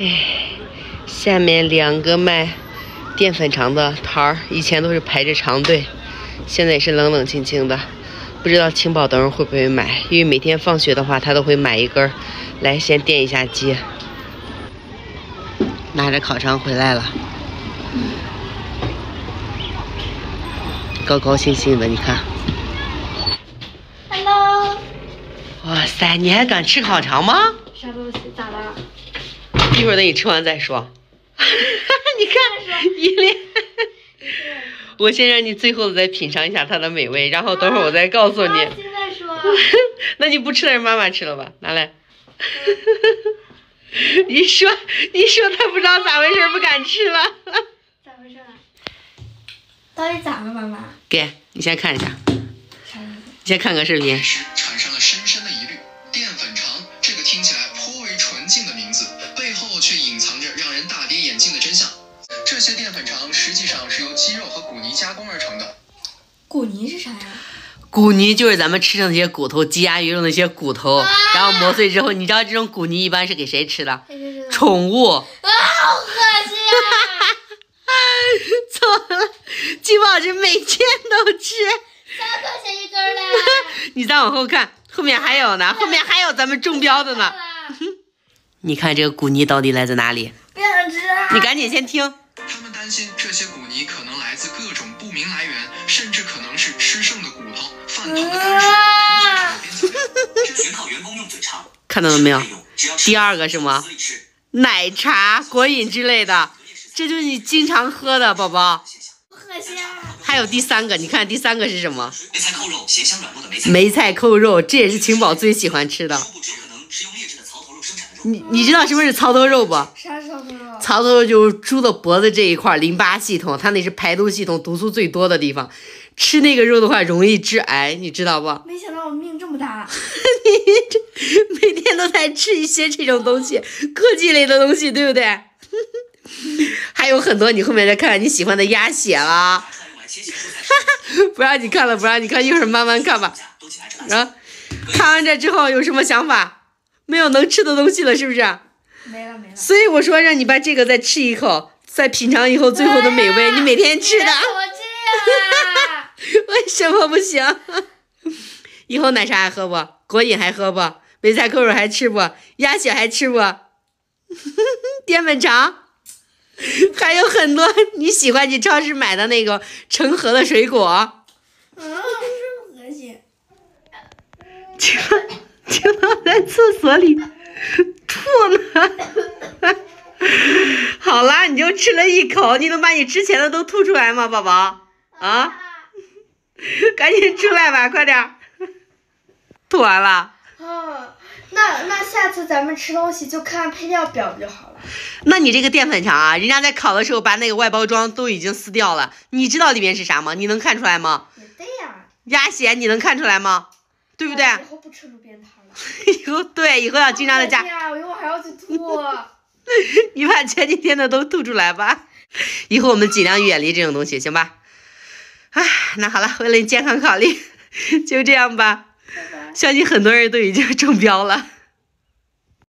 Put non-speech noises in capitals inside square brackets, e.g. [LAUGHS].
哎，下面两个卖淀粉肠的摊儿，以前都是排着长队，现在也是冷冷清清的。不知道青宝等会儿会不会买，因为每天放学的话，他都会买一根儿来先垫一下饥。拿着烤肠回来了，高高兴兴的，你看。Hello，哇塞，你还敢吃烤肠吗？啥东西？咋了？一会儿等你吃完再说。[LAUGHS] 你看，依恋。我先让你最后再品尝一下它的美味，然后等会儿我再告诉你。啊现在说。[LAUGHS] 那你不吃了，让妈妈吃了吧，拿来。[LAUGHS] 你说，你说他不知道咋回事，不敢吃了。咋回事啊？到底咋了，妈妈？给你先看一下？你先看个视频。却隐藏着让人大跌眼镜的真相。这些淀粉肠实际上是由鸡肉和骨泥加工而成的。骨泥是啥呀？骨泥就是咱们吃的那些骨头，鸡鸭鱼肉那些骨头，然后磨碎之后，你知道这种骨泥一般是给谁吃的？宠物。啊，好恶心啊！[LAUGHS] 错了，金宝是每天都吃。三块钱一根儿嘞。你再往后看，后面还有呢，后面还有咱们中标的呢。[LAUGHS] 你看这个骨泥到底来自哪里？不想吃啊！你赶紧先听。他们担心这些骨泥可能来自各种不明来源，甚至可能是吃剩的骨头、饭桶的泔水。啊！全靠员工用嘴尝。看到了没有？第二个是吗死里吃奶茶、果饮之类的，这就是你经常喝的，宝宝。恶心啊！还有第三个，你看第三个是什么？梅菜扣肉，咸香软糯的梅菜。梅菜扣肉，这也是晴宝最喜欢吃的。你你知道什么是槽头肉不？啥时候肉？槽头肉就是猪的脖子这一块淋巴系统，它那是排毒系统毒素最多的地方。吃那个肉的话，容易致癌，你知道不？没想到我命这么大。你 [LAUGHS] 这每天都在吃一些这种东西，科技类的东西，对不对？[LAUGHS] 还有很多，你后面再看看你喜欢的鸭血啦。[LAUGHS] 不让你看了，不让你看，一会儿慢慢看吧。啊，看完这之后有什么想法？没有能吃的东西了，是不是？没了没了。所以我说让你把这个再吃一口，再品尝以后最后的美味，你每天吃的？[LAUGHS] 为什么不行？以后奶茶还喝不？果饮还喝不？梅菜扣肉还吃不？鸭血还吃不？[LAUGHS] 淀粉肠，还有很多你喜欢去超市买的那个成盒的水果。嗯，真恶心。青宝，青宝在厕所里吐呢。[LAUGHS] 好啦，你就吃了一口，你能把你之前的都吐出来吗，宝宝？啊，赶紧出来吧，快点！吐完了，哦，那那下次咱们吃东西就看配料表就好了。那你这个淀粉肠啊，人家在烤的时候把那个外包装都已经撕掉了，你知道里面是啥吗？你能看出来吗？也对呀，鸭血你能看出来吗？对不对？以后不吃路边摊了。以后对，以后要经常在家哎，呀，我一会儿还要去吐。你把前几天的都吐出来吧。以后我们尽量远离这种东西，行吧？唉，那好了，为了你健康考虑，就这样吧。拜拜。相信很多人都已经中标了。